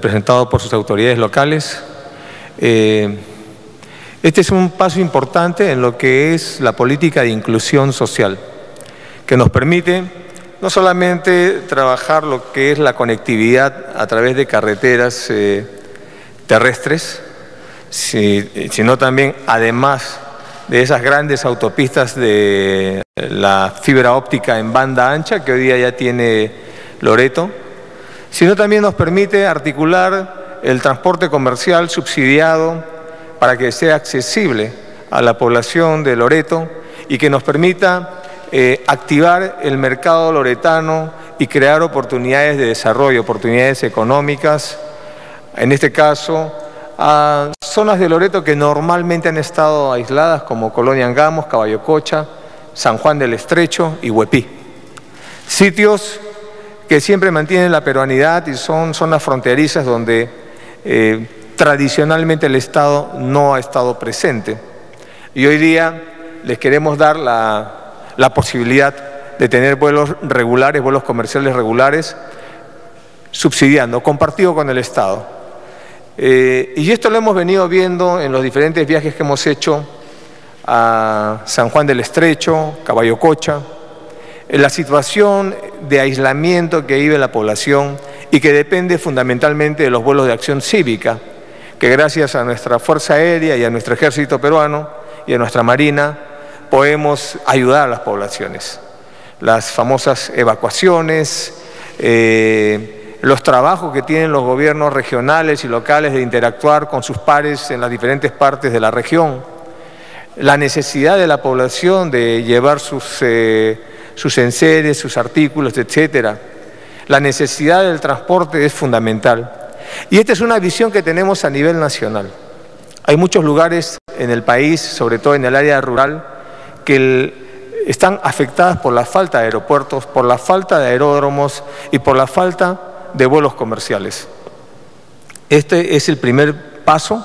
presentado por sus autoridades locales. Eh, este es un paso importante en lo que es la política de inclusión social, que nos permite no solamente trabajar lo que es la conectividad a través de carreteras eh, terrestres, sino también, además de esas grandes autopistas de la fibra óptica en banda ancha que hoy día ya tiene Loreto, sino también nos permite articular el transporte comercial subsidiado para que sea accesible a la población de Loreto y que nos permita eh, activar el mercado loretano y crear oportunidades de desarrollo, oportunidades económicas, en este caso a zonas de Loreto que normalmente han estado aisladas como Colonia Angamos, Caballo Cocha, San Juan del Estrecho y Huepí. Sitios que siempre mantienen la peruanidad y son zonas fronterizas donde eh, tradicionalmente el Estado no ha estado presente. Y hoy día les queremos dar la, posibilidad de tener vuelos regulares, vuelos comerciales regulares, subsidiando, compartido con el Estado. Eh, y esto lo hemos venido viendo en los diferentes viajes que hemos hecho a San Juan del Estrecho, Caballo Cocha, la situación de aislamiento que vive la población y que depende fundamentalmente de los vuelos de acción cívica, que gracias a nuestra Fuerza Aérea y a nuestro Ejército peruano y a nuestra Marina podemos ayudar a las poblaciones. Las famosas evacuaciones, eh, los trabajos que tienen los gobiernos regionales y locales de interactuar con sus pares en las diferentes partes de la región, la necesidad de la población de llevar sus... Eh, sus enseres, sus artículos, etcétera. La necesidad del transporte es fundamental. Y esta es una visión que tenemos a nivel nacional. Hay muchos lugares en el país, sobre todo en el área rural, que están afectadas por la falta de aeropuertos, por la falta de aeródromos y por la falta de vuelos comerciales. Este es el primer paso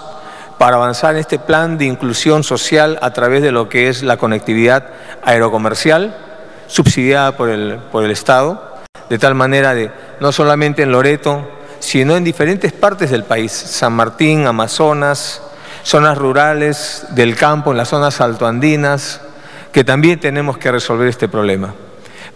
para avanzar en este plan de inclusión social a través de lo que es la conectividad aerocomercial subsidiada por el, por el Estado, de tal manera de no solamente en Loreto, sino en diferentes partes del país, San Martín, Amazonas, zonas rurales del campo, en las zonas altoandinas, que también tenemos que resolver este problema.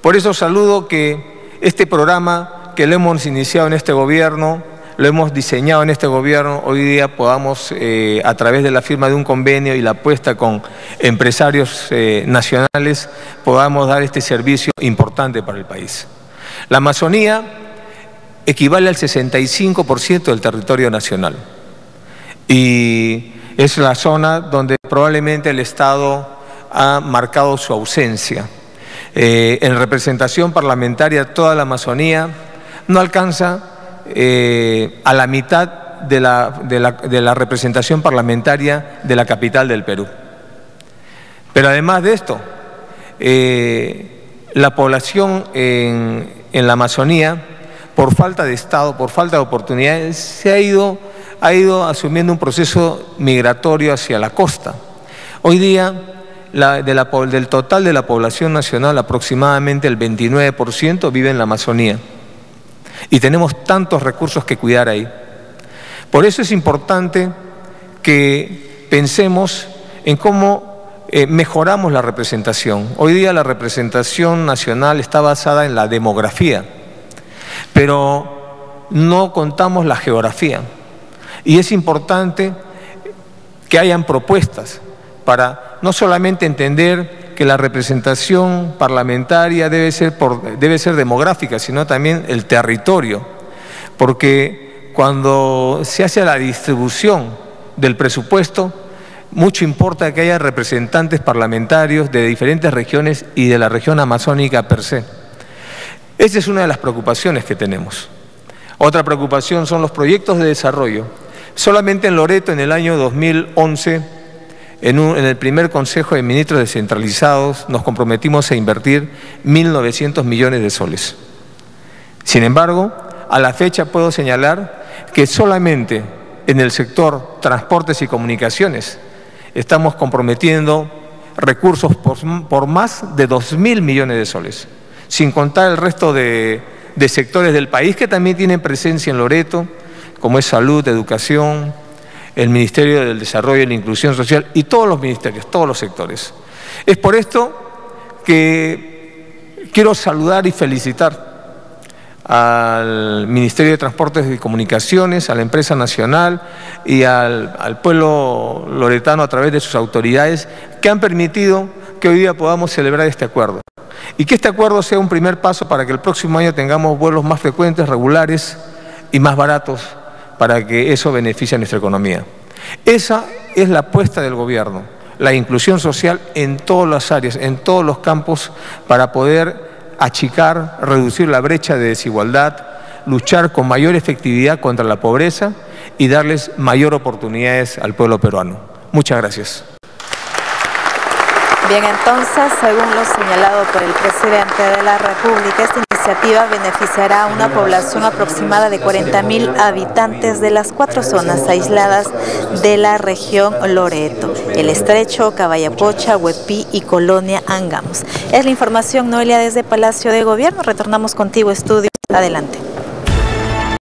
Por eso saludo que este programa que lo hemos iniciado en este gobierno, lo hemos diseñado en este gobierno, hoy día podamos, eh, a través de la firma de un convenio y la apuesta con empresarios eh, nacionales, podamos dar este servicio importante para el país. La Amazonía equivale al 65% del territorio nacional y es la zona donde probablemente el Estado ha marcado su ausencia. Eh, en representación parlamentaria toda la Amazonía no alcanza eh, a la mitad de la, de, la, representación parlamentaria de la capital del Perú. Pero además de esto, eh, la población en, en, la Amazonía, por falta de Estado, por falta de oportunidades, se ha ido, ha ido asumiendo un proceso migratorio hacia la costa. Hoy día, la, de la, del total de la población nacional, aproximadamente el 29% vive en la Amazonía. Y tenemos tantos recursos que cuidar ahí. Por eso es importante que pensemos en cómo eh, mejoramos la representación. Hoy día la representación nacional está basada en la demografía, pero no contamos la geografía. Y es importante que hayan propuestas para no solamente entender que la representación parlamentaria debe ser, debe ser demográfica, sino también el territorio, porque cuando se hace la distribución del presupuesto, mucho importa que haya representantes parlamentarios de diferentes regiones y de la región amazónica per se. Esa es una de las preocupaciones que tenemos. Otra preocupación son los proyectos de desarrollo. Solamente en Loreto, en el año 2011, en, el primer Consejo de Ministros descentralizados nos comprometimos a invertir 1.900 millones de soles. Sin embargo, a la fecha puedo señalar que solamente en el sector transportes y comunicaciones estamos comprometiendo recursos por, más de 2.000 millones de soles, sin contar el resto de sectores del país que también tienen presencia en Loreto, como es salud, educación, el Ministerio del Desarrollo y la Inclusión Social y todos los ministerios, todos los sectores. Es por esto que quiero saludar y felicitar al Ministerio de Transportes y Comunicaciones, a la empresa nacional y al, pueblo loretano a través de sus autoridades que han permitido que hoy día podamos celebrar este acuerdo. Y que este acuerdo sea un primer paso para que el próximo año tengamos vuelos más frecuentes, regulares y más baratos para que eso beneficie a nuestra economía. Esa es la apuesta del gobierno, la inclusión social en todas las áreas, en todos los campos, para poder achicar, reducir la brecha de desigualdad, luchar con mayor efectividad contra la pobreza y darles mayor oportunidades al pueblo peruano. Muchas gracias. Bien, entonces, según lo señalado por el presidente de la República, esta iniciativa beneficiará a una población aproximada de 40.000 habitantes de las cuatro zonas aisladas de la región Loreto, El Estrecho, Caballapocha, Huepí y Colonia Angamos. Es la información, Noelia, desde Palacio de Gobierno. Retornamos contigo, estudios. Adelante.